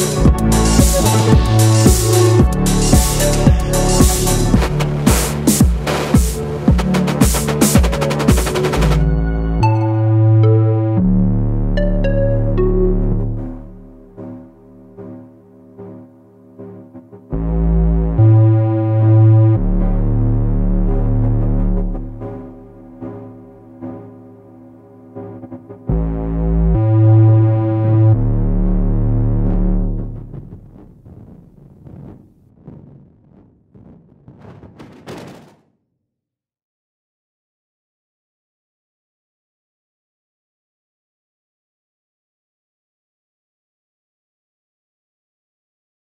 You.